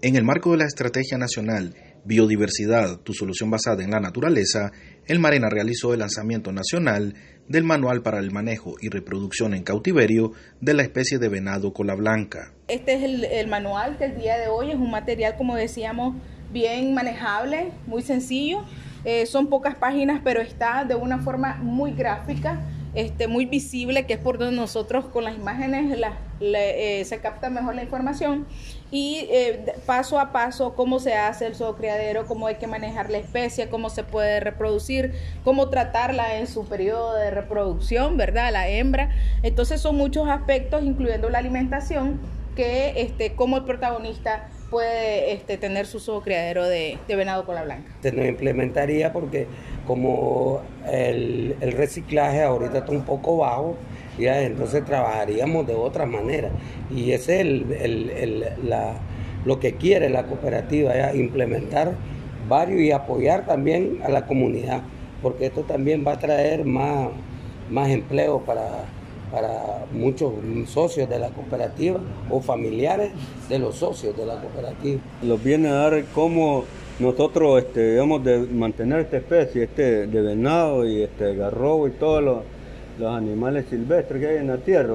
En el marco de la Estrategia Nacional Biodiversidad, tu solución basada en la naturaleza, el Marena realizó el lanzamiento nacional del Manual para el Manejo y Reproducción en Cautiverio de la especie de venado cola blanca. Este es el, manual que el día de hoy es un material, como decíamos, bien manejable, muy sencillo. Eh, son pocas páginas, pero está de una forma muy gráfica este, muy visible, que es por donde nosotros con las imágenes eh, se capta mejor la información y eh, paso a paso cómo se hace el zoocriadero, cómo hay que manejar la especie, cómo se puede reproducir, cómo tratarla en su periodo de reproducción, ¿verdad? La hembra. Entonces son muchos aspectos, incluyendo la alimentación, que este, como el protagonista puede este, tener su criadero de, de venado la blanca. Se nos implementaría porque como el, reciclaje ahorita está un poco bajo, ya entonces trabajaríamos de otra manera. Y ese es el, lo que quiere la cooperativa, ya, implementar varios y apoyar también a la comunidad, porque esto también va a traer más, más empleo para para muchos socios de la cooperativa o familiares de los socios de la cooperativa. Los viene a dar como nosotros este, debemos de mantener esta especie, este de venado y este garrobo y todos los, animales silvestres que hay en la tierra,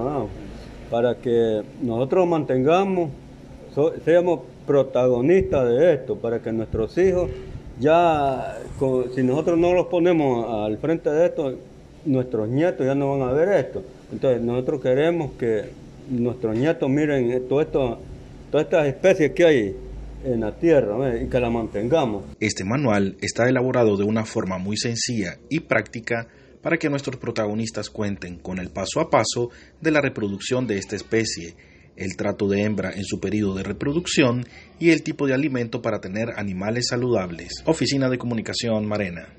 para que nosotros mantengamos, seamos protagonistas de esto, para que nuestros hijos ya, si nosotros no los ponemos al frente de esto, nuestros nietos ya no van a ver esto. Entonces nosotros queremos que nuestros nietos miren todo esto, todas estas especies que hay en la tierra y que la mantengamos. Este manual está elaborado de una forma muy sencilla y práctica para que nuestros protagonistas cuenten con el paso a paso de la reproducción de esta especie, el trato de hembra en su periodo de reproducción y el tipo de alimento para tener animales saludables. Oficina de Comunicación Marena.